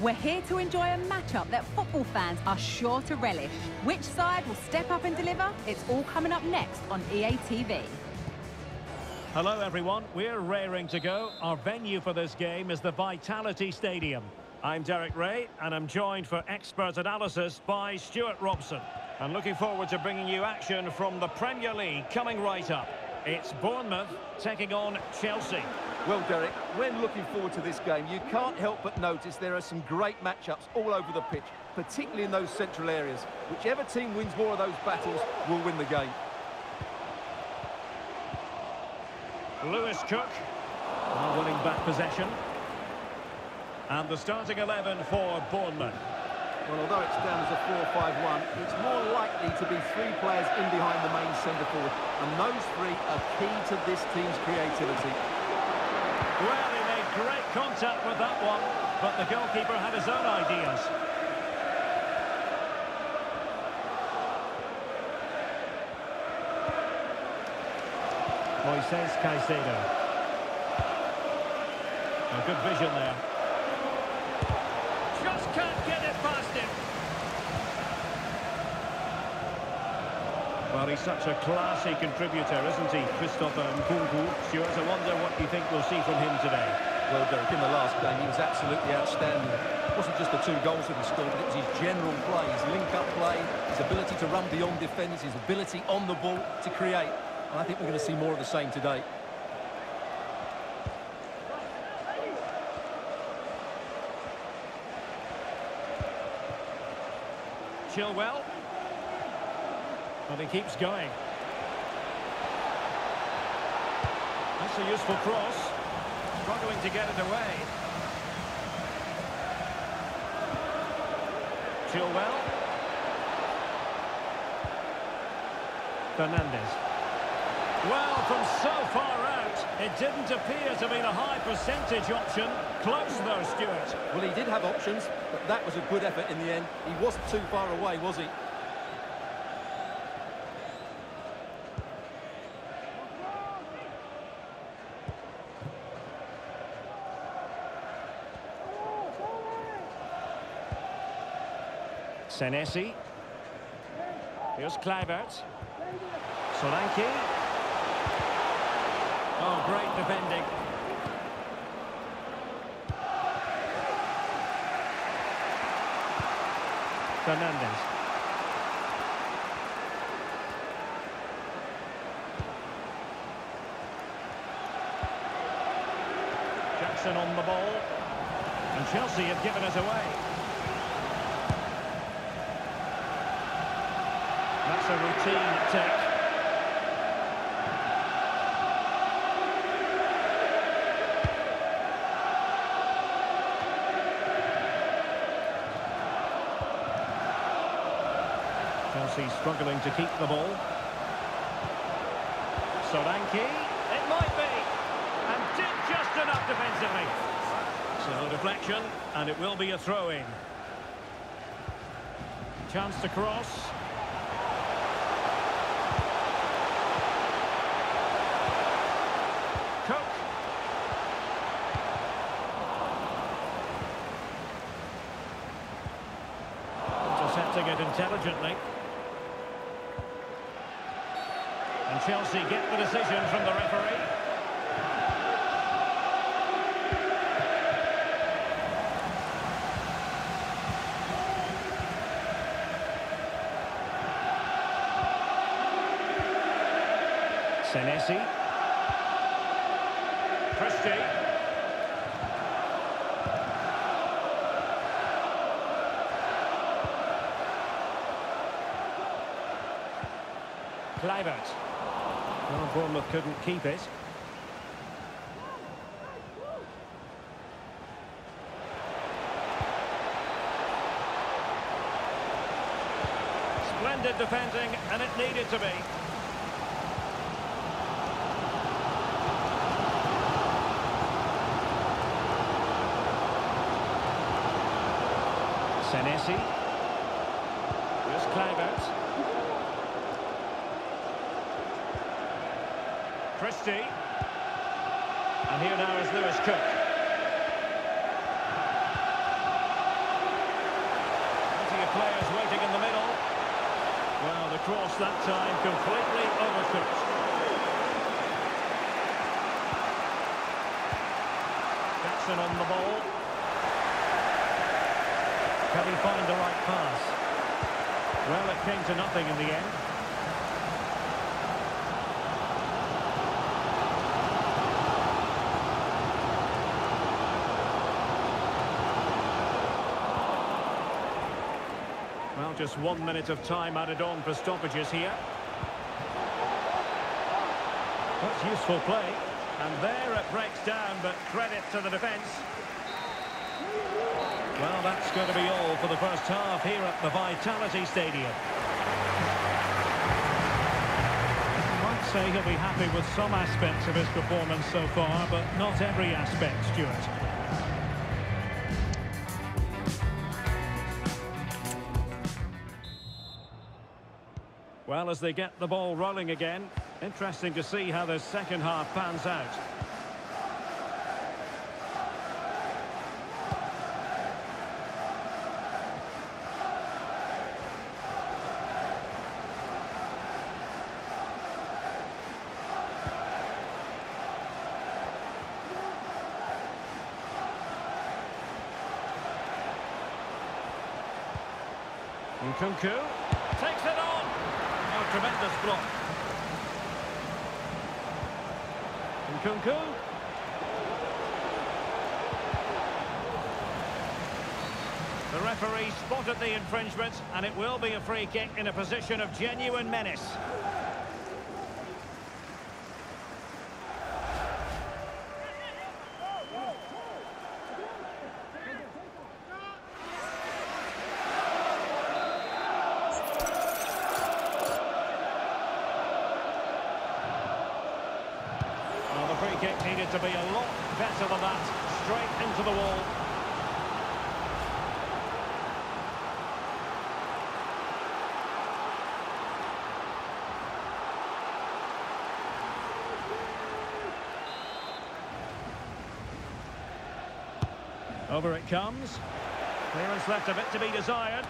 We're here to enjoy a matchup that football fans are sure to relish. Which side will step up and deliver? It's all coming up next on EA TV. Hello everyone, we're raring to go. Our venue for this game is the Vitality Stadium. I'm Derek Ray and I'm joined for expert analysis by Stuart Robson. And looking forward to bringing you action from the Premier League coming right up. It's Bournemouth taking on Chelsea. Well, Derek, when looking forward to this game, you can't help but notice there are some great matchups all over the pitch, particularly in those central areas. Whichever team wins more of those battles will win the game. Lewis Cook, winning back possession. And the starting 11 for Bournemouth. Well, although it's down as a 4-5-1, it's more likely to be three players in behind the main centre forward. And those three are key to this team's creativity. Well, he made great contact with that one, but the goalkeeper had his own ideas. Moises Caicedo. A good vision there. Just can't get it past him. Well, he's such a classy contributor, isn't he, Christopher Nkunku? Stuart, I wonder what you think we'll see from him today. Well, Derek, in the last game, he was absolutely outstanding. It wasn't just the two goals that he scored, but it was his general play, his link-up play, his ability to run beyond defenders, his ability on the ball to create. And I think we're going to see more of the same today. Chilwell. But he keeps going. That's a useful cross. Struggling to get it away. Chilwell. Fernandez. Well, from so far out, it didn't appear to be the high percentage option. Close though, Stuart. Well, he did have options, but that was a good effort in the end. He wasn't too far away, was he? Senesi. Here's Kluivert. Solanke. Oh, great defending. Fernandez. Jackson on the ball. And Chelsea have given us away. That's a routine take. Chelsea struggling to keep the ball. Solanke, it might be, and did just enough defensively. So deflection, and it will be a throw-in. Chance to cross. Cook. Intercepting it intelligently. And Chelsea get the decision from the referee. Senesi. Christie. Kluivert. Well, Bournemouth couldn't keep it. Splendid defending, and it needed to be. Senesi. 60. And here now is Lewis Cook. Plenty of players waiting in the middle. Well, the cross that time completely overcooked. Jackson on the ball. Can he find the right pass? Well, it came to nothing in the end. Well, just one minute of time added on for stoppages here. That's useful play. And there it breaks down, but credit to the defence. Well, that's going to be all for the first half here at the Vitality Stadium. Say he'll be happy with some aspects of his performance so far, but not every aspect, Stuart. Well, as they get the ball rolling again, interesting to see how the second half pans out. Nkunku. Tremendous block. Nkunku. The referee spotted the infringement and it will be a free kick in a position of genuine menace. To be a lot better than that. Straight into the wall. Over it comes. Clearance left a bit to be desired.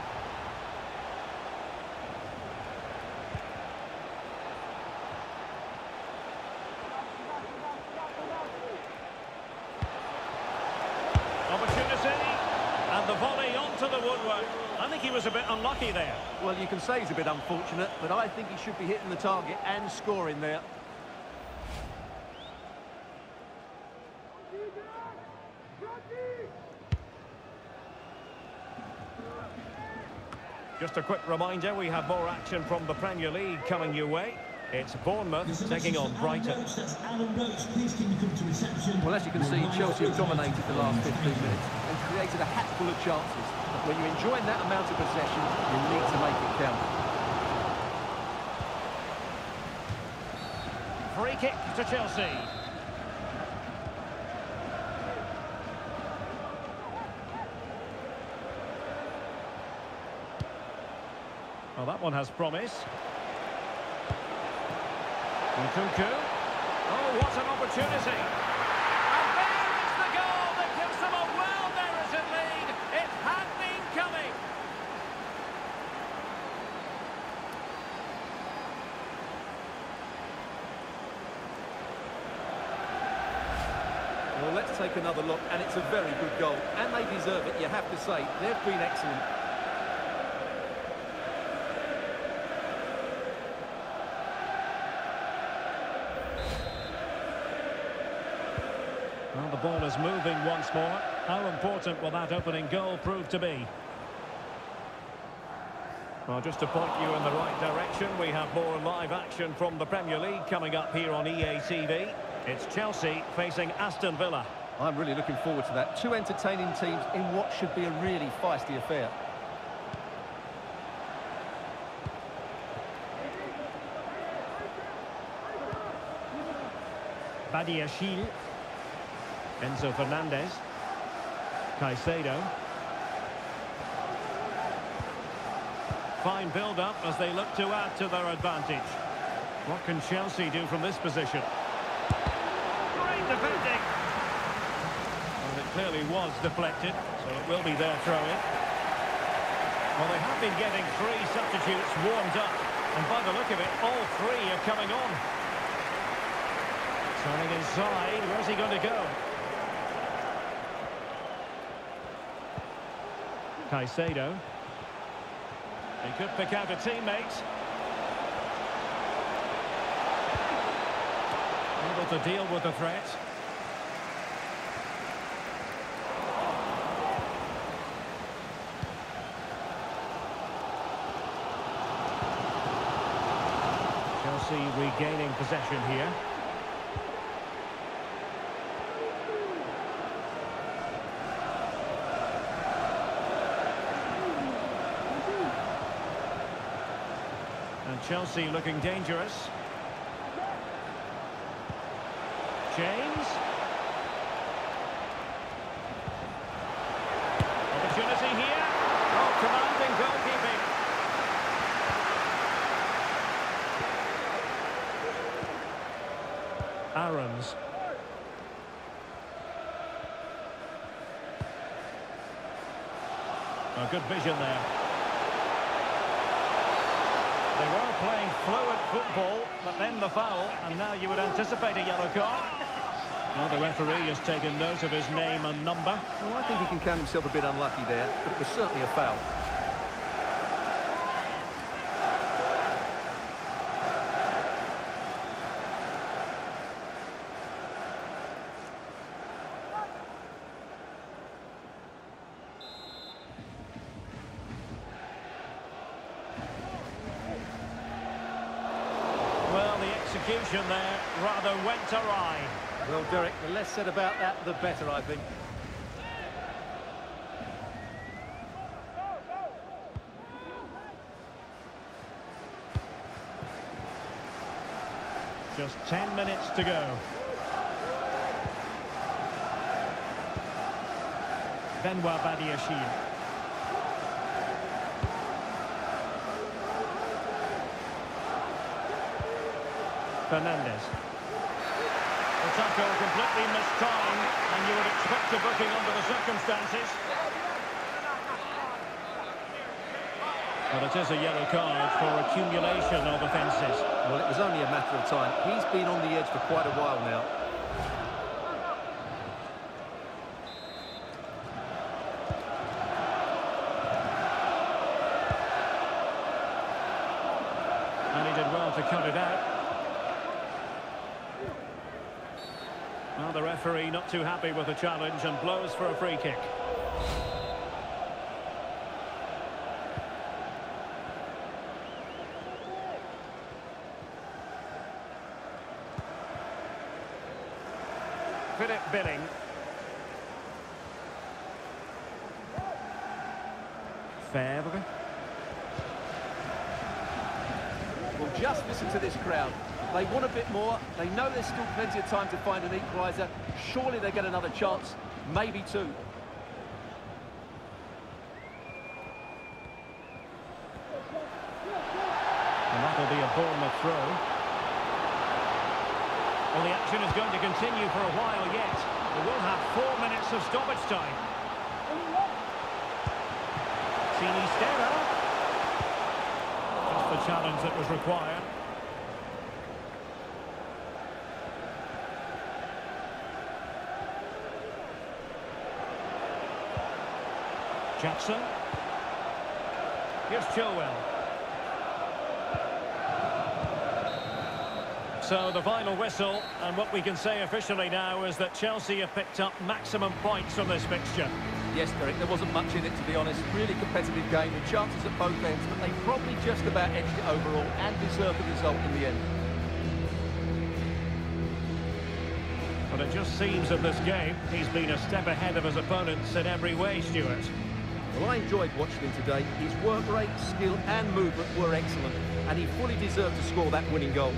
was a bit unlucky there. Well, you can say he's a bit unfortunate, but I think he should be hitting the target and scoring there. Just a quick reminder, we have more action from the Premier League coming your way. It's Bournemouth taking on Brighton. Well, as you can see, Chelsea have dominated the last 15 minutes and created a hatful of chances. When you're enjoying that amount of possession, you need to make it count. Free kick to Chelsea. Well, that one has promise. Nkunku. Oh, what an opportunity. Well, let's take another look, and it's a very good goal. And they deserve it, you have to say. They've been excellent. Well, the ball is moving once more. How important will that opening goal prove to be? Well, just to point you in the right direction, we have more live action from the Premier League coming up here on EA TV. It's Chelsea facing Aston Villa. I'm really looking forward to that. Two entertaining teams in what should be a really feisty affair. Badiashile. Enzo Fernandez. Caicedo. Fine build-up as they look to add to their advantage. What can Chelsea do from this position? defending. And it clearly was deflected, so it will be their throw-in. Well, they have been getting three substitutes warmed up. And by the look of it, all three are coming on. Turning inside, where's he going to go? Caicedo. He could pick out a teammate. Able to deal with the threat. Chelsea regaining possession here. And Chelsea looking dangerous. James. Opportunity here. Oh, commanding goalkeeping. Aarons. A good vision there. They were playing fluid football, but then the foul, and now you would anticipate a yellow card. Now the referee has taken note of his name and number. Well, I think he can count himself a bit unlucky there, but it was certainly a foul. Well, the execution there rather went awry. Well, Derek, the less said about that, the better, I think. Just 10 minutes to go. Benoit Badiashile. Fernandez. The tackle completely mistimed, and you would expect a booking under the circumstances. But it is a yellow card for accumulation of offences. Well, it was only a matter of time. He's been on the edge for quite a while now. And he did well to cut it out. Well, the referee not too happy with the challenge and blows for a free kick. Philip Billing. Faivre. Well, just listen to this crowd. They want a bit more. They know there's still plenty of time to find an equaliser. Surely they get another chance, maybe two. And that'll be a Bournemouth throw. Well, the action is going to continue for a while yet. We will have four minutes of stoppage time. Sinisterra. Just the challenge that was required. Jackson. Here's Chilwell. So the final whistle, and what we can say officially now is that Chelsea have picked up maximum points from this fixture. Yes, Derek, there wasn't much in it, to be honest. Really competitive game with chances at both ends, but they probably just about edged it overall and deserved the result in the end. But it just seems in this game, he's been a step ahead of his opponents in every way, Stuart. Well, I enjoyed watching him today. His work rate, skill and movement were excellent, and he fully deserved to score that winning goal.